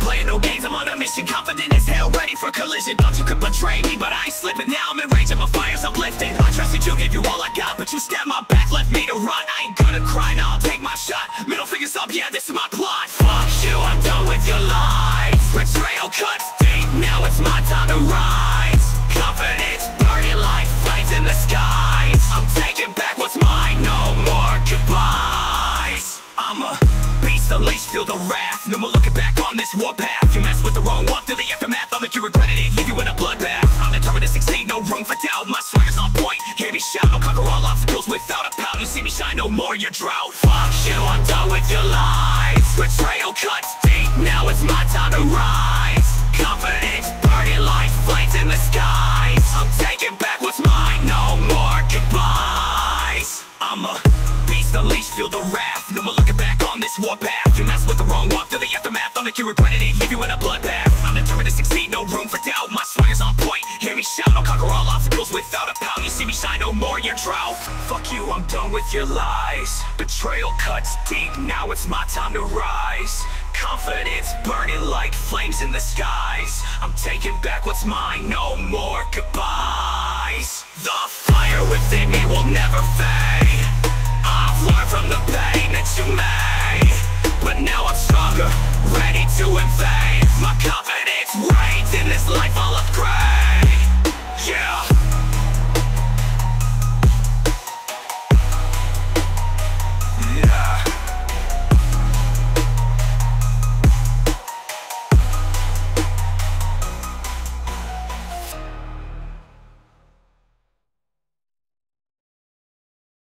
playing no games, I'm on a mission Confident as hell, ready for collision. Thought you could betray me, but I ain't slipping. Now I'm and my fire's uplifted I trusted you, gave you all I got But you stabbed my back, left me to run. I ain't gonna cry, now I'll take my shot. Middle fingers up, yeah, this is my plot. Fuck you, I'm done with your lies. Betrayal cuts deep, now it's my time to rise. Confidence, burning like flames in the skies feel the wrath No more looking back on this warpath You mess with the wrong one, feel the aftermath. I'll make you regret it, leave you in a bloodbath. I'm determined to succeed, no room for doubt. My swagger's on point, hear me shout I'll conquer all obstacles without a pout. You see me shine, no more. Your drought. Fuck you, I'm done with your lies. Betrayal cuts deep, now it's my time to rise beast unleashed, feel the wrath. No more looking back on this warpath You mess with the wrong one, feel the aftermath. I'll make you regret it, leave you in a bloodbath. I'm determined to succeed, no room for doubt. My swagger's on point, hear me shout I'll conquer all obstacles without a pout. You see me shine, no more your drought. Fuck you, I'm done with your lies. Betrayal cuts deep, now it's my time to rise. Confidence burning like flames in the skies. I'm taking back what's mine, no more goodbyes. The fire within me will never fade I've from the